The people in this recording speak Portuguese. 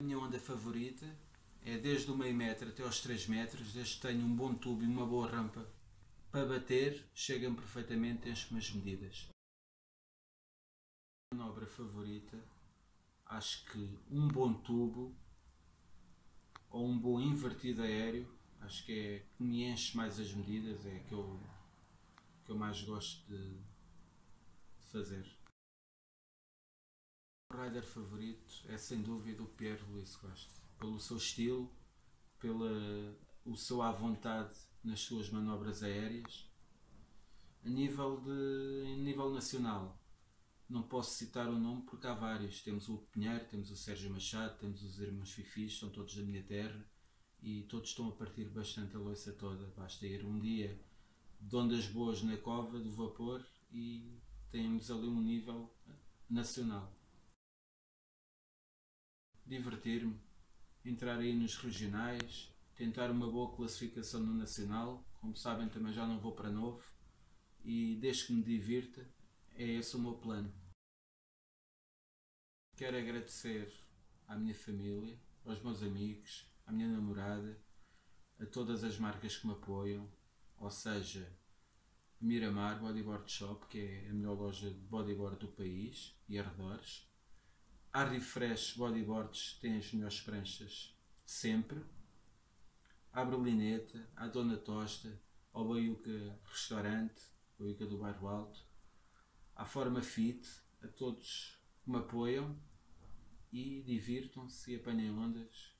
A minha onda favorita é desde o meio metro até aos 3 metros, desde que tenho um bom tubo e uma boa rampa para bater, chegam perfeitamente as minhas medidas. A manobra favorita, acho que um bom tubo ou um bom invertido aéreo, acho que é que me enche mais as medidas, é que eu, que eu mais gosto de fazer. Favorito é sem dúvida o Pierre Luís Costa, pelo seu estilo, pela o seu à vontade nas suas manobras aéreas. A nível de a nível nacional, não posso citar o nome porque há vários. Temos o Pinheiro, temos o Sérgio Machado, temos os irmãos Fifis, são todos da minha terra e todos estão a partir bastante a loiça toda. Basta ir um dia de ondas boas na cova do vapor e temos ali um nível nacional. Divertir-me, entrar aí nos regionais, tentar uma boa classificação no nacional. Como sabem, também já não vou para novo e desde que me divirta, é esse o meu plano. Quero agradecer à minha família, aos meus amigos, à minha namorada, a todas as marcas que me apoiam, ou seja, Miramar Bodyboard Shop, que é a melhor loja de bodyboard do país e arredores. A Refresh Bodyboards tem as melhores pranchas sempre. A Berlineta, a Dona Tosta, ao Baiuca Restaurante, Baiuca do Bairro Alto, à Forma Fit, a todos que me apoiam e divirtam-se e apanhem ondas